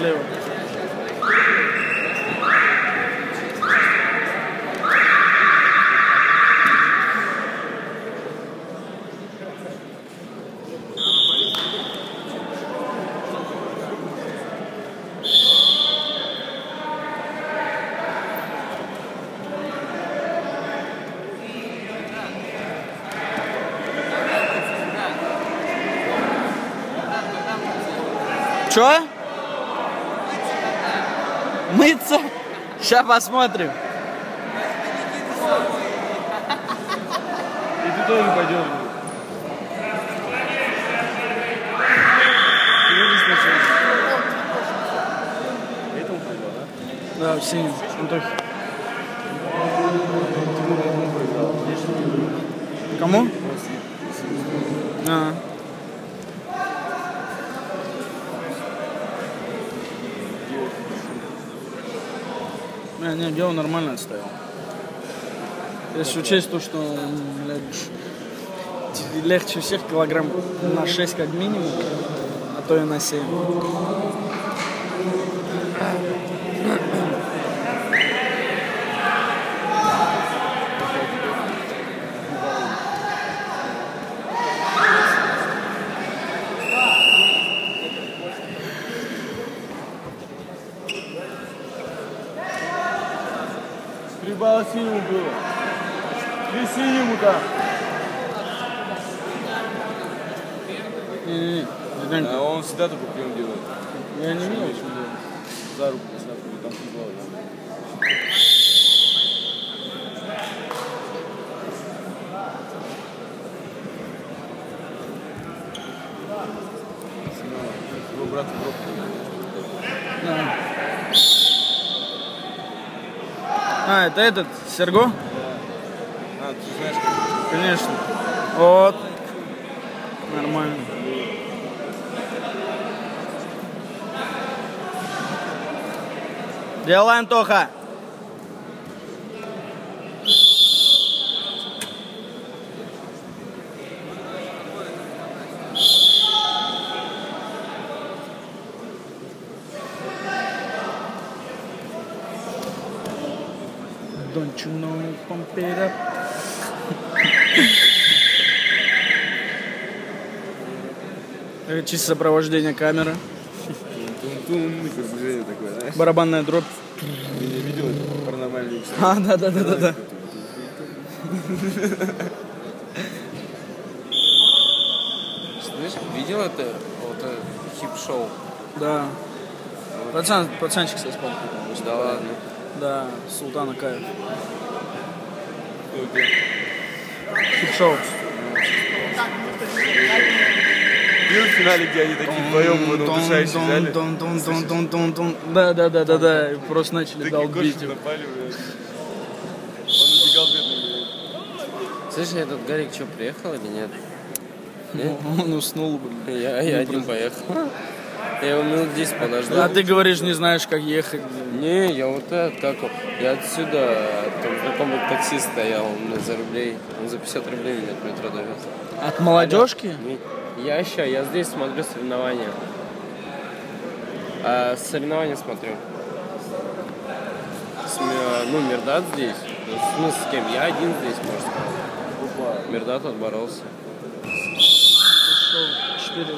слева. Чё? Мыться? Сейчас посмотрим. И ты тоже пойдет, да? Да, в синем. Антохи. Кому? А. Не, не, Гео нормально отстоял. Если учесть то, что блядь, легче всех килограмм на 6 как минимум, а то и на 7. Балла синему было. Три синему, да. Не-не-не, Зиданька, А он всегда такой прием делает. я не видел, что делать. За руку посадку, там футбол. Его брат в гроб. Да. А, это этот, Серго? А, ты знаешь, как Конечно. Вот. Нормально. Делай, Антоха. Don't you know, pump it up. Чисто сопровождение камеры. Барабанная дробь. Не видел это? А, да, да, да, да, да. Слышь, видел это вот это хип-шоу? Да. Пацан, пацанчик со спал. Да ладно. Да, Султана Каев. Хип-шоу. Видел в финале, где они такие вдвоем в одном дышащем зале? Тун, тун, тун, тун, тун, тун. Да, да, да, да, да. И Просто начали долбить напали, блядь. Он убегал бедный, блядь. Слышь, этот Гарик что, приехал или нет? Он уснул, блин. Я, я один поехал. Я его минут 10 подождал. А ты говоришь, не знаешь, как ехать. Не, я вот это, как он, я отсюда, там знакомый таксист стоял, он мне за рублей, он за 50 рублей меня от метро довез. От молодежки? Не, Я ща, я здесь смотрю соревнования. А, соревнования смотрю. С Ме- ну, Мирдат здесь. Ну, В смысле, с кем? Я один здесь, можно сказать. Мирдат отборолся. Четыре.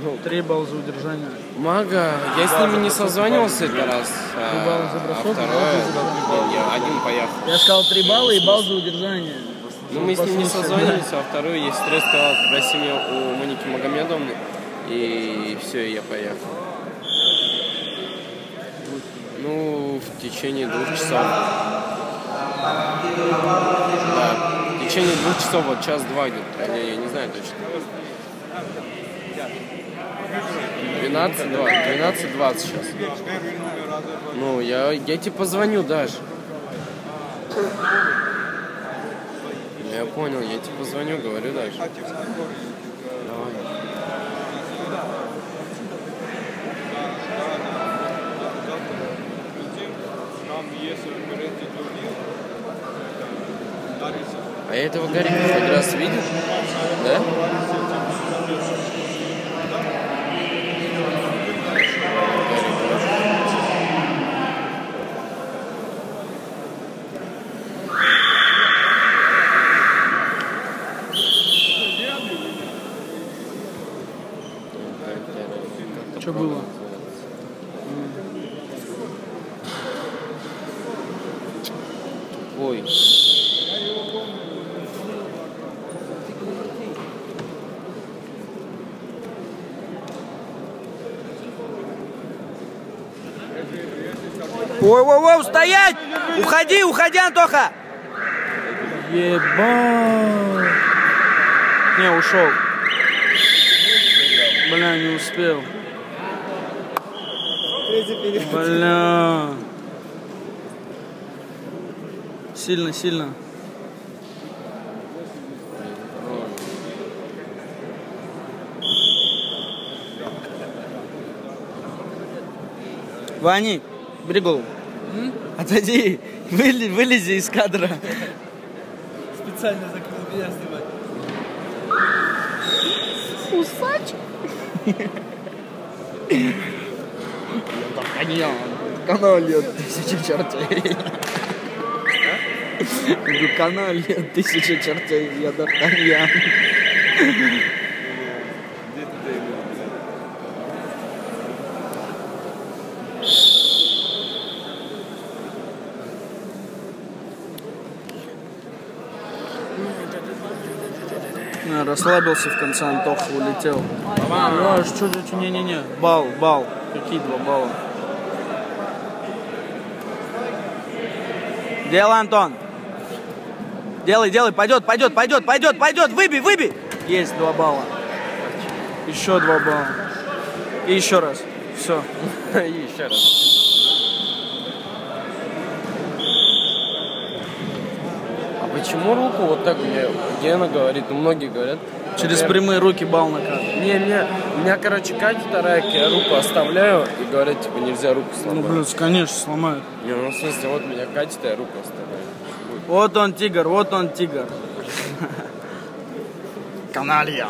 Ну, Три балла за удержание. Мага, я с ними не созванивался этот раз. Три балла за А, а бросок, второе, за не, я один поехал. Я сказал три балла и балл за удержание. Ну, мы с ним не созвонились, а вторую я стресс сказал, спроси меня у Моники Магомедовны, и все, я поехал. Ну, в течение двух часов. Да, в течение двух часов, вот час-два где-то, я, я не знаю точно. 12, 12, 20 сейчас. Ну, я, я тебе позвоню, Даш. Ну, Я понял, я тебе позвоню, говорю дальше. Давай. А я этого Гарика хоть раз видел? Да? Гарик, Что было? Ой. Ой-ой-ой, стоять! Уходи, уходи, Антоха! Ебать. Не, ушел. Бля, не успел. Бля. Сильно, сильно. Вани, бери голову. Отойди, вылези, вылези из кадра. Специально закрыл меня снимать. Д'Артаньян. Канал лет тысячи чертей. Канал лет тысячи чертей. Я Д'Артаньян. А, Расслабился в конце, Антоха улетел. А, что, что, не-не-не. Бал, бал. Какие два балла? Делай, Антон. Делай, делай, пойдет, пойдет, пойдет, пойдет, пойдет, выбей, выбей. Есть два балла. Еще два балла. И еще раз. Все. И еще раз. Почему руку вот так мне Гена говорит, ну многие говорят. Через например, прямые руки бал накат. Не, мне, меня, короче, Катя вторая, я руку оставляю и говорят, типа, нельзя руку Ну, сломать. блин, конечно, сломают. Не, ну, в смысле, вот меня Катя, я руку оставляю. Вот он, тигр, вот он, тигр. Каналья.